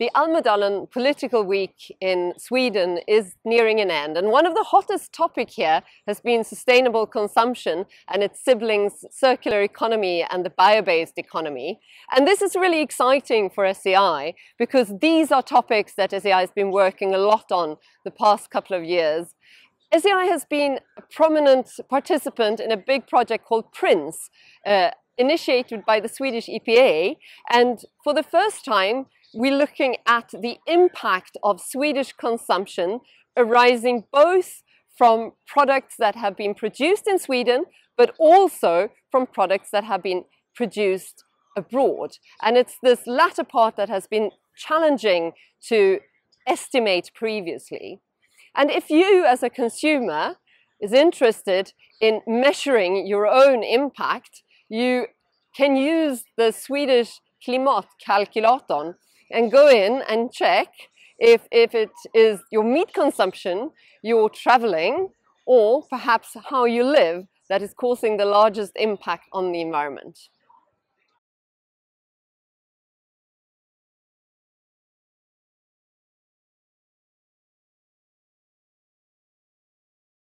the Almedalen political week in Sweden is nearing an end. And one of the hottest topics here has been sustainable consumption and its siblings, circular economy and the bio-based economy. And this is really exciting for SEI because these are topics that SEI has been working a lot on the past couple of years. SEI has been a prominent participant in a big project called PRINCE, uh, initiated by the Swedish EPA. And for the first time, we're looking at the impact of Swedish consumption arising both from products that have been produced in Sweden, but also from products that have been produced abroad. And it's this latter part that has been challenging to estimate previously. And if you as a consumer is interested in measuring your own impact, you can use the Swedish Klimatkalkylatorn and go in and check if, if it is your meat consumption, your traveling, or perhaps how you live that is causing the largest impact on the environment.